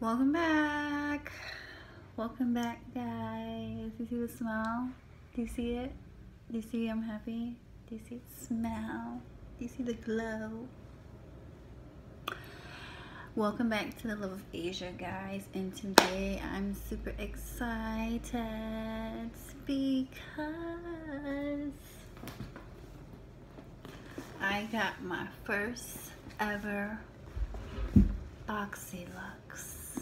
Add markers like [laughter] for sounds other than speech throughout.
Welcome back. Welcome back, guys. You see the smile? Do you see it? Do you see I'm happy? Do you see the smile? Do you see the glow? Welcome back to the Love of Asia, guys. And today I'm super excited because I got my first ever Boxy Lux.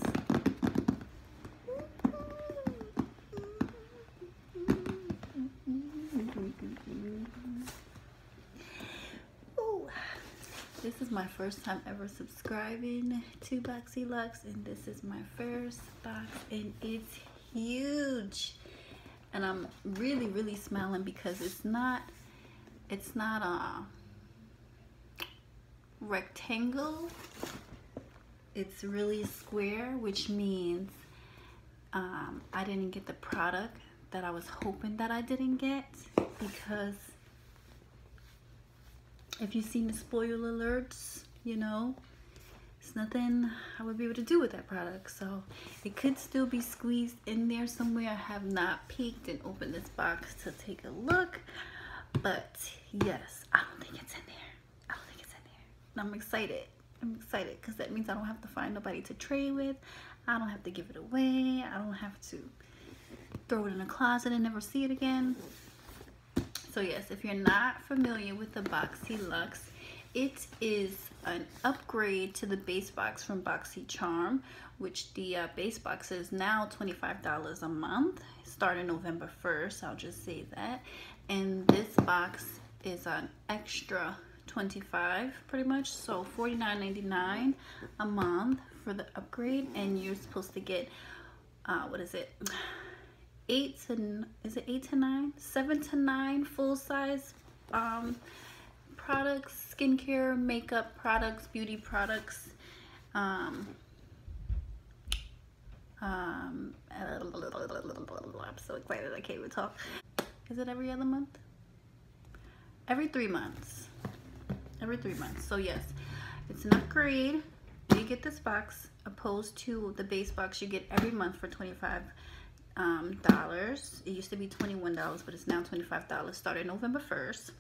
Ooh. This is my first time ever subscribing to BoxyLuxe and this is my first box and it's huge. And I'm really really smiling because it's not it's not a rectangle. It's really square which means um, I didn't get the product that I was hoping that I didn't get because if you've seen the spoiler alerts, you know, it's nothing I would be able to do with that product. So it could still be squeezed in there somewhere. I have not peeked and opened this box to take a look. But yes, I don't think it's in there. I don't think it's in there. And I'm excited. I'm excited because that means I don't have to find nobody to trade with. I don't have to give it away. I don't have to throw it in a closet and never see it again. So yes, if you're not familiar with the Boxy Lux, it is an upgrade to the base box from BoxyCharm, which the uh, base box is now $25 a month, starting November 1st, I'll just say that. And this box is an extra 25 pretty much, so $49.99 a month for the upgrade, and you're supposed to get, uh, what is it? Eight to is it eight to nine? Seven to nine full size um products skincare makeup products beauty products um um i'm so excited i can't even talk. Is it every other month? Every three months. Every three months so yes. It's an upgrade. You get this box opposed to the base box you get every month for 25 um, dollars. It used to be $21, but it's now $25 starting November 1st.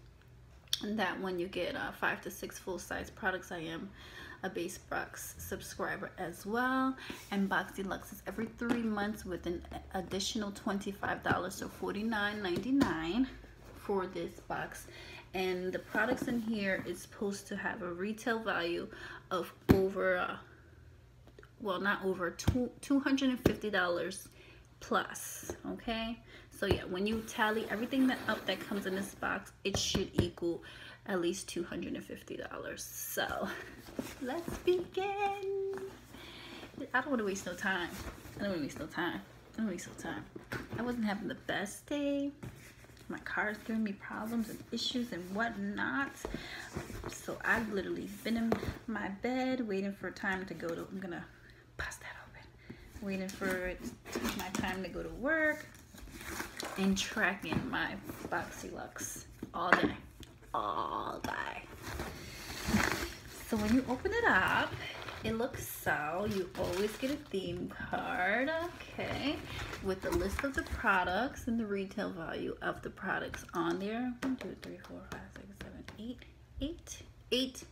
And that one you get uh, five to six full-size products. I am a base box subscriber as well. And BoxyLuxe is every three months with an additional $25, so $49.99 for this box. And the products in here is supposed to have a retail value of over, uh, well, not over, two $250 plus okay? So yeah when you tally everything that up that comes in this box it should equal at least $250 so [laughs] let's begin. I don't want to waste no time. I don't want to waste no time. I don't waste no time. I wasn't having the best day. My car is giving me problems and issues and whatnot. So I've literally been in my bed waiting for time to go to I'm gonna pass that waiting for my time to go to work and tracking my BoxyLuxe all day, all day. So when you open it up, it looks so. You always get a theme card, okay, with the list of the products and the retail value of the products on there. One, two, three, four, five, six, seven, eight, eight, eight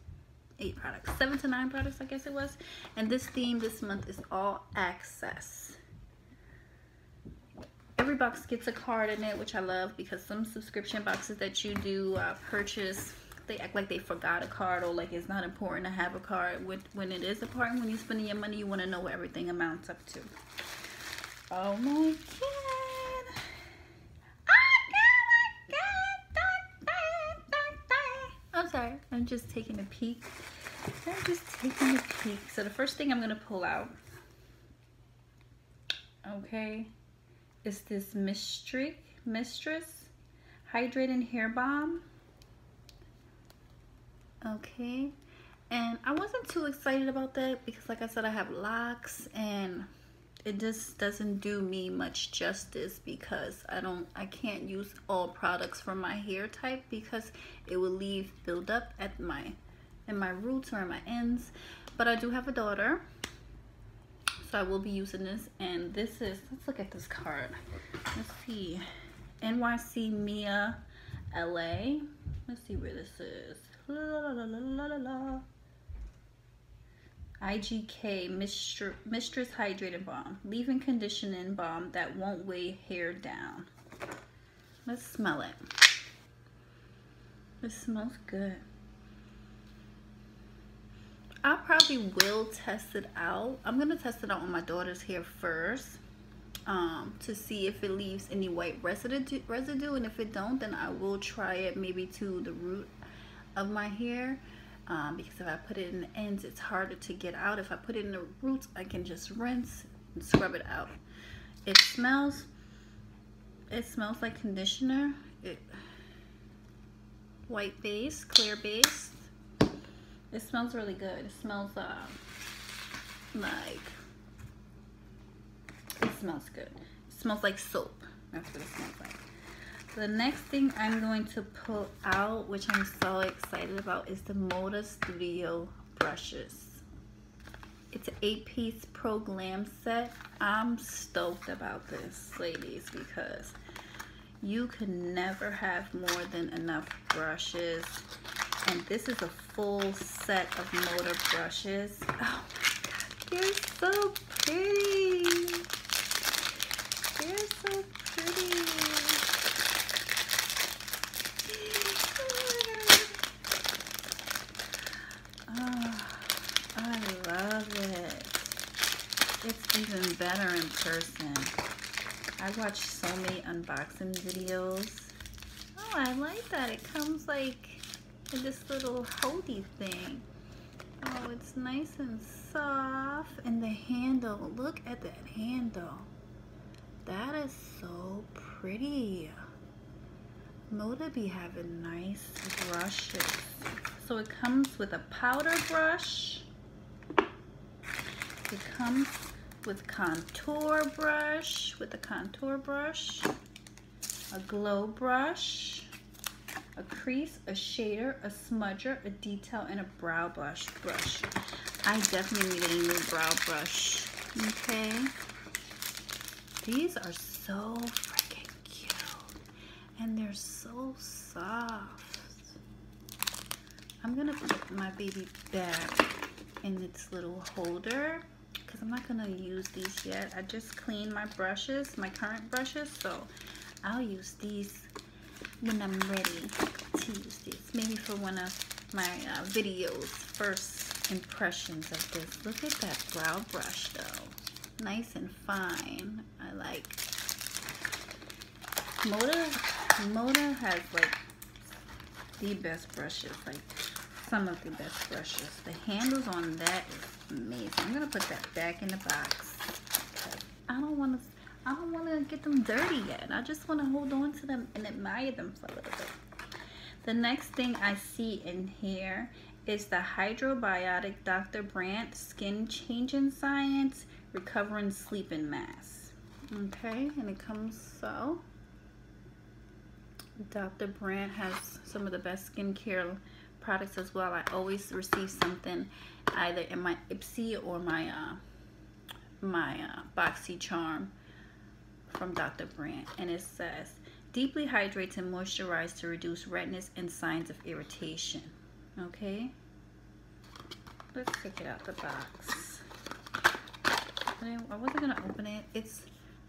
eight products. Seven to nine products i guess it was. And this theme this month is all access. Every box gets a card in it which i love because some subscription boxes that you do uh, purchase they act like they forgot a card or like it's not important to have a card. When, when it is important when you're spending your money you want to know what everything amounts up to. Oh my god. I'm sorry, I'm just taking a peek. I'm just taking a peek. So the first thing I'm gonna pull out, okay, is this Mistress, Mistress Hydrating Hair Balm. Okay, and I wasn't too excited about that because like I said, I have locks and it just doesn't do me much justice because I don't I can't use all products for my hair type because it will leave buildup at my in my roots or my ends but I do have a daughter so I will be using this. And this is, let's look at this card. Let's see. NYC Mia LA. Let's see where this is. La, la, la. IGK Mistress, Mistress Hydrating Balm. Leave-in conditioning balm that won't weigh hair down. Let's smell it. It smells good. I probably will test it out. I'm going to test it out on my daughter's hair first um, to see if it leaves any white residue, residue. And if it don't, then I will try it maybe to the root of my hair. Um, because if I put it in the ends, it's harder to get out. If I put it in the roots, I can just rinse and scrub it out. It smells, it smells like conditioner. It, white base, clear base. It smells really good. It smells uh, like, it smells good. It smells like soap. That's what it smells like. The next thing I'm going to pull out, which I'm so excited about, is the Moda Studio brushes. It's an eight-piece Pro Glam set. I'm stoked about this, ladies, because you can never have more than enough brushes. And this is a full set of Moda brushes. Oh my God, they're so pretty. They're so pretty. Oh, I love it. It's even better in person. I watch so many unboxing videos. Oh, I like that. It comes like this little holdy thing. Oh, it's nice and soft. And the handle, look at that handle. That is so pretty. Moda be having nice brushes. So it comes with a powder brush. It comes with contour brush, with a contour brush, a glow brush, a crease, a shader, a smudger, a detail, and a brow brush. brush. I definitely need a new brow brush, okay? These are so freaking cute, and they're so soft. I'm gonna put my baby back in its little holder because I'm not going to use these yet. I just cleaned my brushes, my current brushes, so I'll use these when I'm ready to use this. Maybe for one of my uh, videos, first impressions of this. Look at that brow brush though. Nice and fine. I like. Moda, Moda has like the best brushes. Like some of the best brushes. The handles on that is amazing. I'm gonna put that back in the box. I don't want to. I don't want to get them dirty yet. I just want to hold on to them and admire them for a little bit. The next thing I see in here is the Hydrobiotic Dr. Brandt Skin Changing Science Recovering Sleeping Mask. Okay, and it comes so. Dr. Brandt has some of the best skincare products as well. I always receive something either in my Ipsy or my uh, my uh, BoxyCharm from Dr. Brandt. And it says, deeply hydrates and moisturize to reduce redness and signs of irritation. Okay? Let's take it out the box. I wasn't going to open it. It's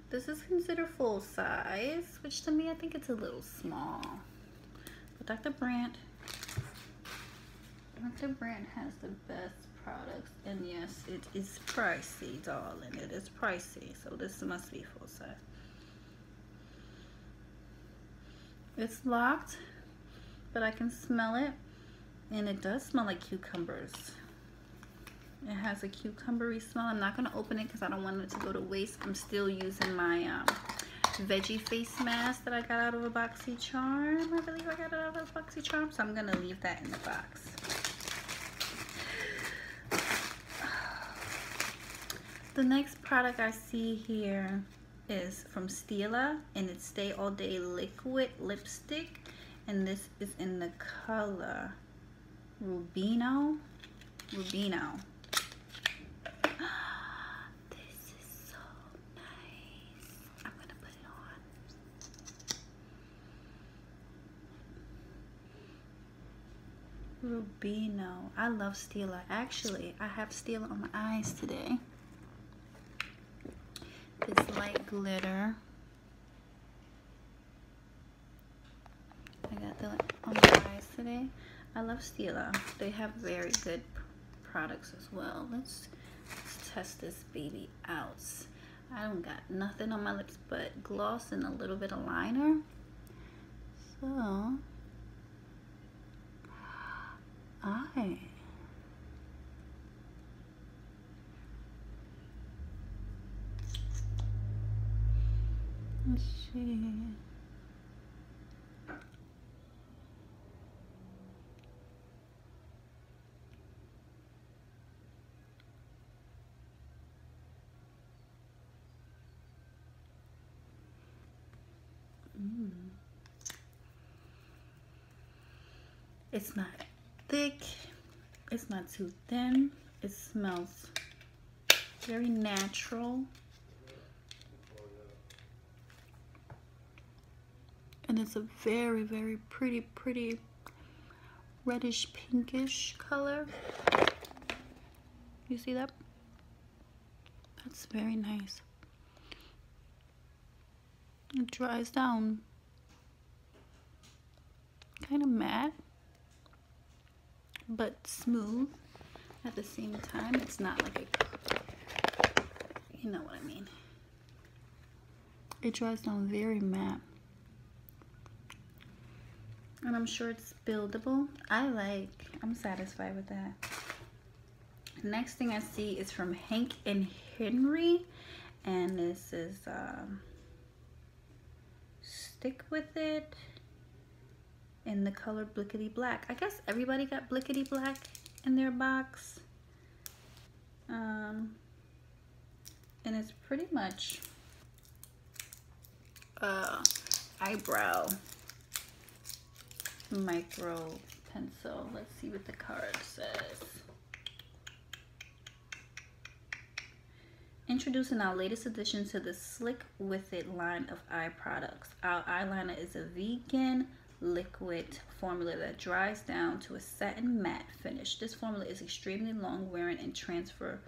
This is considered full size, which to me I think it's a little small. But Dr. Brandt Dr. Brandt has the best products. And yes, it is pricey, darling. It is pricey. So this must be full size. It's locked, but I can smell it. And it does smell like cucumbers. It has a cucumbery smell. I'm not going to open it because I don't want it to go to waste. I'm still using my um, veggie face mask that I got out of a BoxyCharm. I believe I got it out of a BoxyCharm, So I'm going to leave that in the box. [sighs] The next product I see here is from Stila and it's Stay All Day Liquid Lipstick and this is in the color Rubino. Rubino. [gasps] this is so nice. I'm going to put it on. Rubino. I love Stila. Actually, I have Stila on my eyes today glitter. I got the on my eyes today. I love Stila. They have very good products as well. Let's, let's test this baby out. I don't got nothing on my lips but gloss and a little bit of liner. So, I see. Mm. It's not thick. It's not too thin. It smells very natural. And it's a very, very pretty, pretty reddish pinkish color. You see that? That's very nice. It dries down kind of matte but smooth at the same time. It's not like a, you know what I mean. It dries down very matte. And I'm sure it's buildable. I like, I'm satisfied with that. Next thing I see is from Hank and Henry. And this is um, Stick With It in the color Blickety Black. I guess everybody got Blickety Black in their box. Um, and it's pretty much uh, eyebrow micro pencil. Let's see what the card says. Introducing our latest addition to the Slick With It line of eye products. Our eyeliner is a vegan liquid formula that dries down to a satin matte finish. This formula is extremely long wearing and transfer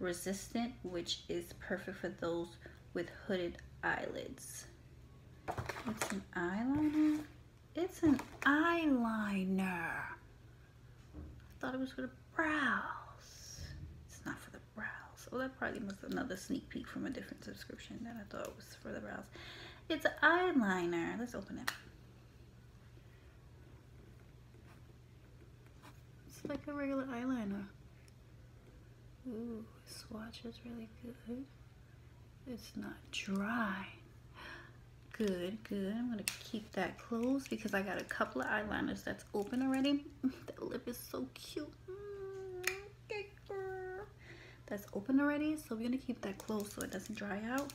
resistant, which is perfect for those with hooded eyelids. It's an eyeliner. It's an eyeliner. I thought it was for the brows. It's not for the brows. Oh, that probably was another sneak peek from a different subscription that I thought was for the brows. It's an eyeliner. Let's open it. It's like a regular eyeliner. Ooh, swatch is really good. It's not dry. Good, good. I'm gonna keep that closed because I got a couple of eyeliners that's open already. [laughs] that lip is so cute. Mm, that's open already, so we're gonna keep that closed so it doesn't dry out.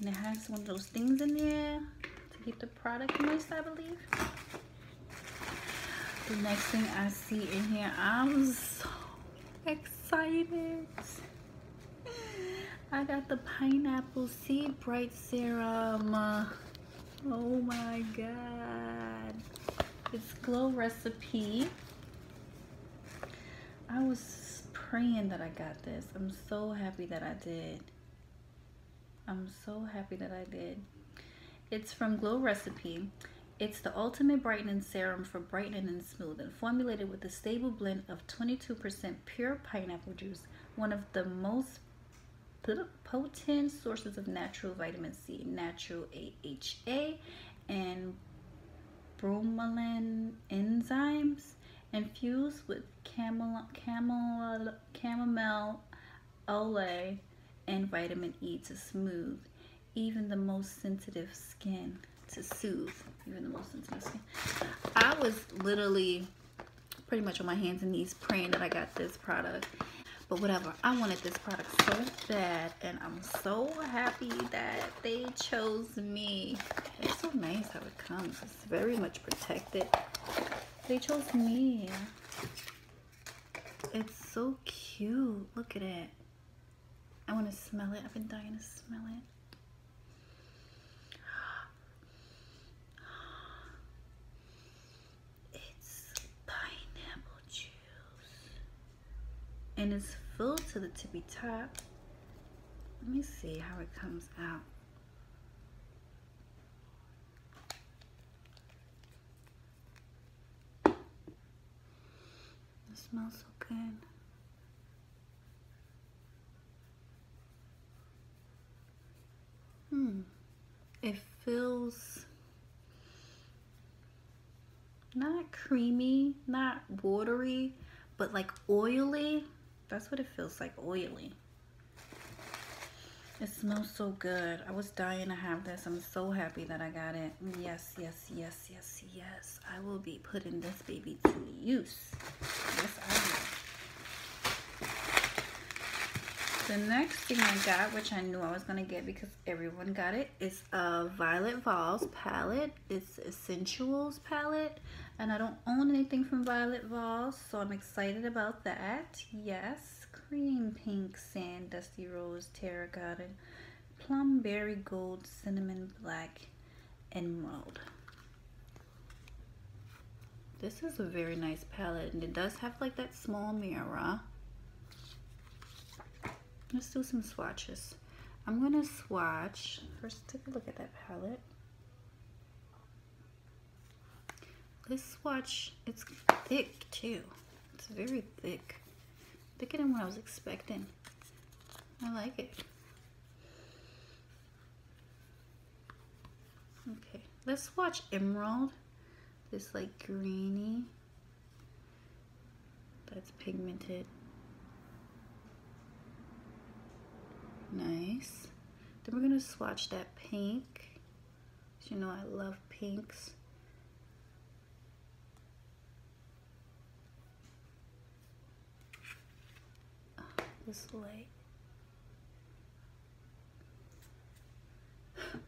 And it has one of those things in there to keep the product moist, I believe the next thing I see in here, I'm so excited. [laughs] I got the Pineapple Seed Bright Serum. Oh my God. It's Glow Recipe. I was praying that I got this. I'm so happy that I did. I'm so happy that I did. It's from Glow Recipe. It's the ultimate brightening serum for brightening and smoothing, formulated with a stable blend of 22% pure pineapple juice, one of the most potent sources of natural vitamin C, natural AHA, and bromelain enzymes, infused with camel, chamomile, olay, and vitamin E to smooth even the most sensitive skin to soothe even the most sensitive skin. I was literally pretty much on my hands and knees praying that I got this product. But whatever, I wanted this product so bad and I'm so happy that they chose me. It's so nice how it comes. It's very much protected. They chose me. It's so cute. Look at it. I want to smell it. I've been dying to smell it. And it's full to the tippy top. Let me see how it comes out. It smells so good. Hmm. It feels not creamy, not watery, but like oily. That's what it feels like, oily. It smells so good. I was dying to have this. I'm so happy that I got it. Yes, yes, yes, yes, yes. I will be putting this baby to use. Yes, I will. The next thing I got, which I knew I was going to get because everyone got it, is a Violet Voss palette. It's Essentials palette. And I don't own anything from Violet Voss, so I'm excited about that. Yes cream pink sand dusty rose terracotta plum berry gold cinnamon black emerald this is a very nice palette and it does have like that small mirror let's do some swatches I'm gonna swatch first take a look at that palette this swatch it's thick too it's very thick thicker than what I was expecting. I like it. Okay, let's watch Emerald. This like greeny. That's pigmented. Nice. Then we're gonna swatch that pink. You know I love pinks. Oh, this light. [laughs]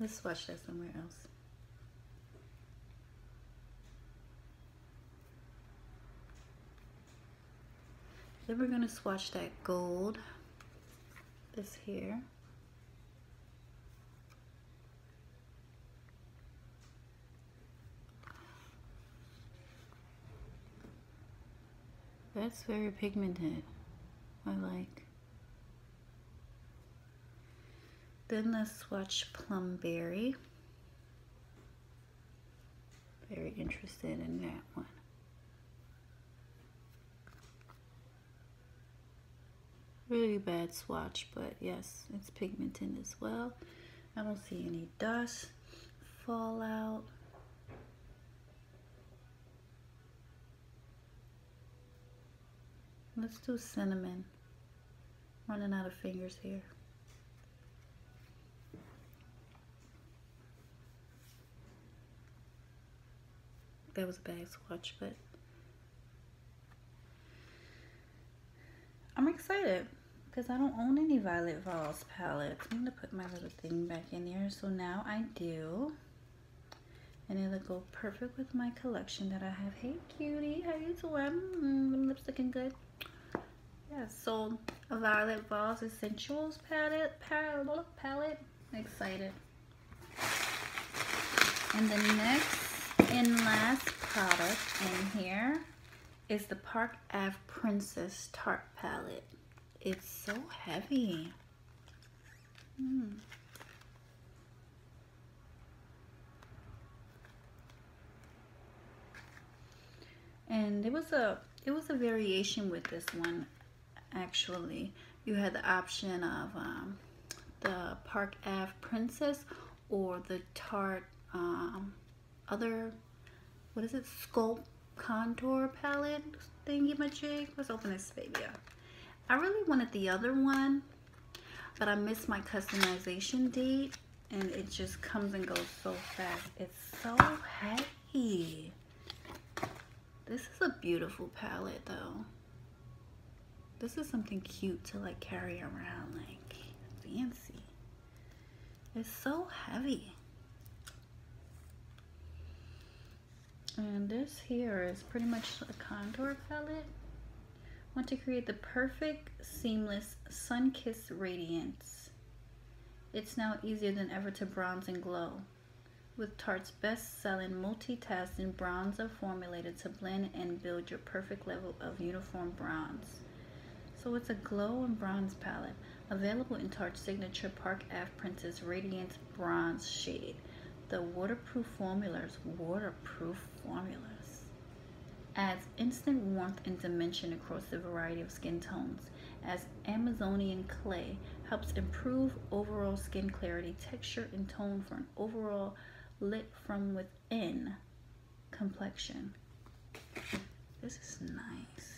Let's swatch that somewhere else. Then we're going to swatch that gold, this here. That's very pigmented. I like. Then let's swatch Plumberry. Very interested in that one. Really bad swatch, but yes, it's pigmented as well. I don't see any dust, fallout. Let's do cinnamon. Running out of fingers here. That was a bad swatch, but I'm excited because I don't own any Violet Voss palettes. I'm going to put my little thing back in there. So now I do. And it'll go perfect with my collection that I have. Hey, cutie. How you doing? Mm, lips looking good. Yeah, so Violet Voss Essentials palette, palette, palette. Excited. And the next and last product in here is the Park Ave Princess Tarte palette. It's so heavy. Hmm. And it was a it was a variation with this one actually. You had the option of um, the Park Ave Princess or the Tarte um, other, what is it, Sculpt Contour Palette thingy majig. Let's open this baby up. I really wanted the other one, but I missed my customization date and it just comes and goes so fast. It's so heavy. This is a beautiful palette though. This is something cute to like carry around, like fancy. It's so heavy. And this here is pretty much a contour palette. Want to create the perfect seamless sun-kissed radiance. It's now easier than ever to bronze and glow. with Tarte's best-selling multitasking bronzer formulated to blend and build your perfect level of uniform bronze. So it's a glow and bronze palette available in Tarte's signature Park Ave Princess Radiance Bronze shade. The waterproof formulas, waterproof formulas, adds instant warmth and dimension across a variety of skin tones as Amazonian clay helps improve overall skin clarity, texture, and tone for an overall lit from within complexion. This is nice.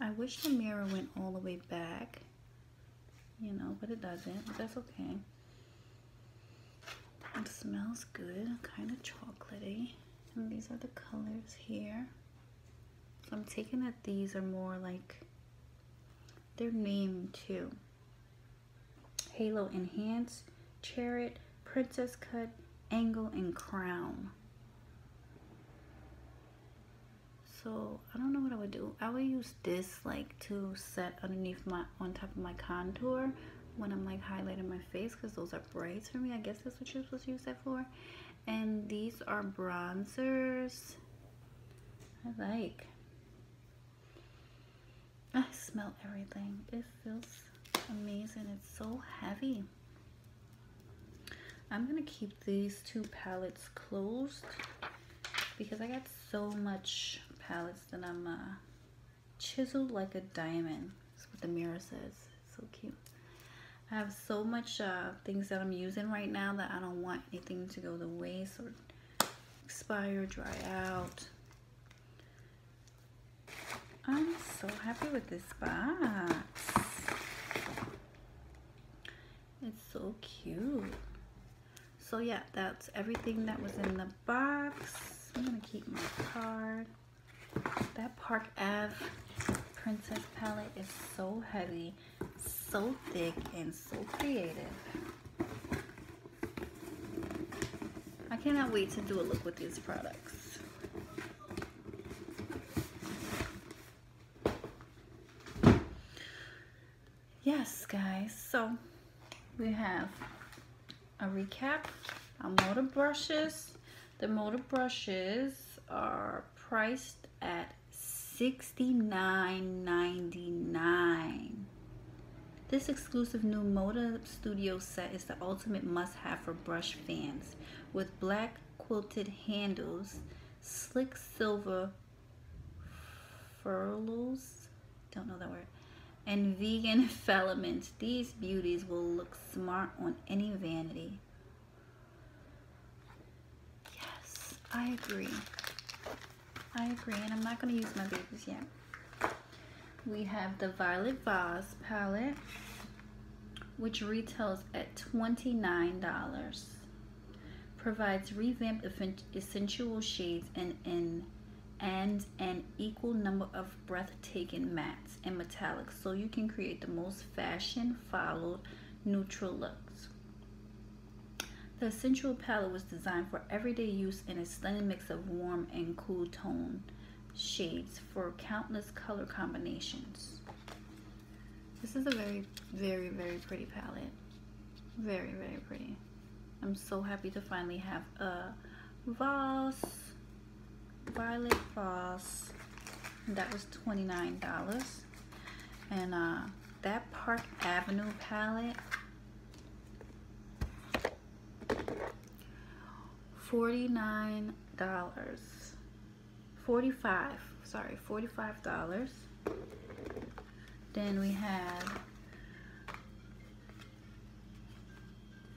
I wish the mirror went all the way back, you know, but it doesn't, but that's okay. It smells good, kind of chocolatey. And these are the colors here. So I'm taking that these are more like, their name too. Halo Enhance, Chariot, Princess Cut, Angle, and Crown. So I don't know what I would do. I would use this like to set underneath my, on top of my contour when I'm like highlighting my face because those are braids for me. I guess that's what you're supposed to use that for. And these are bronzers. I like. I smell everything. It feels amazing. It's so heavy. I'm going to keep these two palettes closed because I got so much palettes that I'm uh, chiseled like a diamond. That's what the mirror says. So cute. I have so much uh, things that I'm using right now that I don't want anything to go to waste or expire, dry out. I'm so happy with this box. It's so cute. So yeah, that's everything that was in the box. I'm gonna keep my card. That Park Ave Princess palette is so heavy, so thick, and so creative. I cannot wait to do a look with these products. Yes, guys, so we have a recap on Moda brushes. The Moda brushes are priced at $69.99. This exclusive new Moda Studio set is the ultimate must-have for brush fans with black quilted handles, slick silver furls, don't know that word, and vegan [laughs] filaments. These beauties will look smart on any vanity. Yes, I agree. I agree, and I'm not going to use my babies yet. We have the Violet Voss palette, which retails at $29. Provides revamped essential shades and, and, and an equal number of breathtaking mattes and metallics so you can create the most fashion-followed neutral looks. The Essential palette was designed for everyday use in a stunning mix of warm and cool tone shades for countless color combinations. This is a very, very, very pretty palette. Very, very pretty. I'm so happy to finally have a Voss, Violet Voss. That was $29. And uh, that Park Avenue palette $49. 45 sorry, $45. Then we have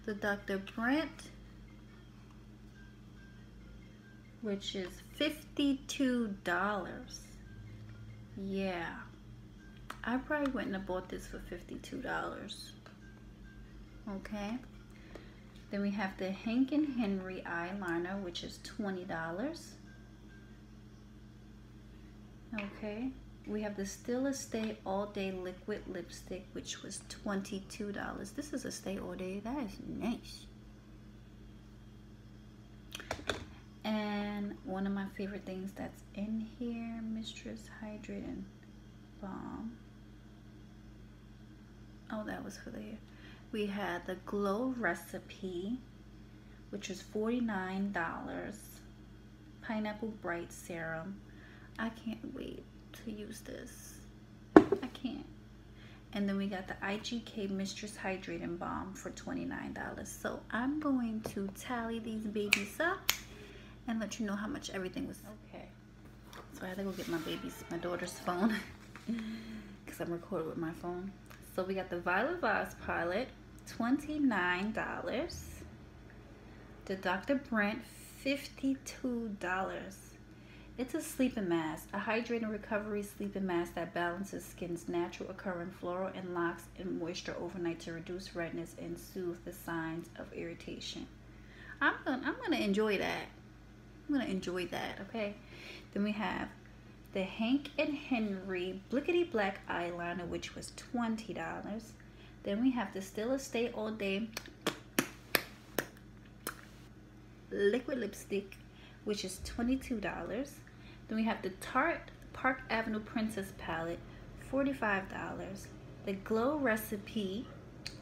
the Dr. Brandt, which is $52. Yeah. I probably wouldn't have bought this for $52. Okay. Then we have the Hank and Henry eyeliner, which is $20. Okay. We have the Stila Stay All Day Liquid Lipstick, which was $22. This is a stay all day. That is nice. And one of my favorite things that's in here, Mistress Hydrating Balm. Oh, that was for the. We had the Glow Recipe, which was $49. Pineapple Bright Serum. I can't wait to use this. I can't. And then we got the IGK Mistress Hydrating Balm for $29. So I'm going to tally these babies up and let you know how much everything was. Okay. So I had to go get my baby's, my daughter's phone [laughs] because I'm recording with my phone. So we got the Violet Voss Pilot, $29. The Dr. Brandt, $52. It's a sleeping mask, a hydrating recovery sleeping mask that balances skin's natural occurring floral and locks in moisture overnight to reduce redness and soothe the signs of irritation. I'm gonna, I'm gonna enjoy that. I'm gonna enjoy that, okay? Then we have the Hank and Henry Blickety Black Eyeliner, which was $20. Then we have the Stila Stay All Day Liquid Lipstick, which is $22. Then we have the Tarte Park Avenue Princess Palette, $45. The Glow Recipe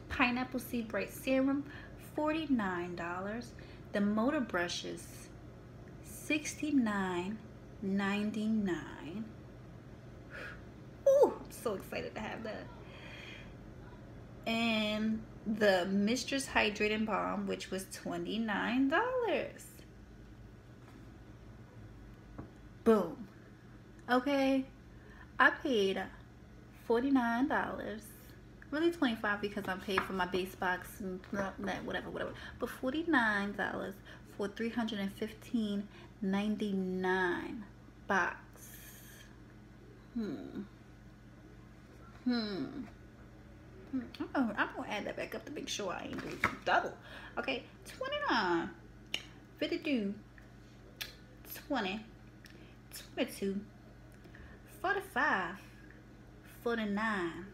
Pineapple Seed Bright Serum, $49. The Moda Brushes, $69.99. Ooh, I'm so excited to have that. And the Mistress Hydrating Balm, which was $29. Boom. Okay. I paid $49. Really 25 because I'm paid for my base box and whatever, whatever. But $49 for 315.99 box. Hmm. Hmm. hmm. I'm gonna add that back up to make sure I ain't doing double. Okay, 29, 52, 20, 22, 45, 49,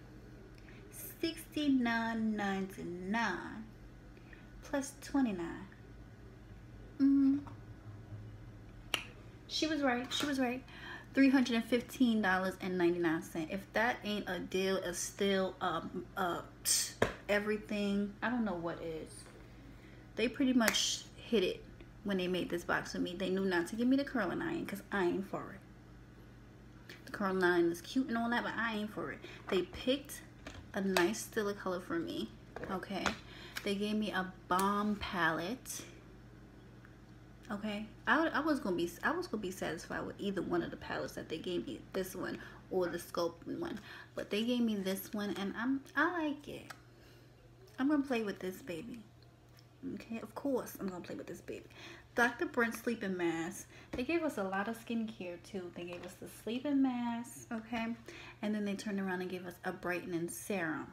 69.99 plus 29. Mm-hmm. She was right. She was right. $315.99. If that ain't a deal, it's still um uh everything. I don't know what is. They pretty much hit it when they made this box for me. They knew not to give me the curling iron because I ain't for it. The curling iron is cute and all that, but I ain't for it. They picked a nice Stila color for me. Okay. They gave me a bomb palette. Okay. I, I was gonna be I was gonna be satisfied with either one of the palettes that they gave me, this one or the sculpting one. But they gave me this one and I'm I like it. I'm gonna play with this baby. Okay, of course I'm gonna play with this baby. Dr. Brandt sleeping mask. They gave us a lot of skincare too. They gave us the sleeping mask, okay? And then they turned around and gave us a brightening serum.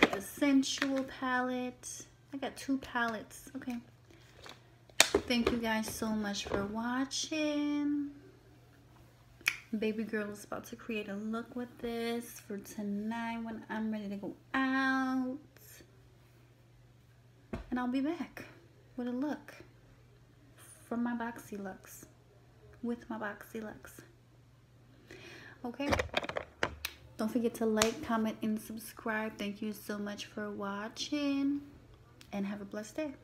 The sensual palette. I got two palettes, okay? Thank you guys so much for watching. Baby girl is about to create a look with this for tonight when I'm ready to go out and I'll be back with a look from my BoxyLuxe. with my BoxyLuxe. Okay. Don't forget to like, comment, and subscribe. Thank you so much for watching and have a blessed day.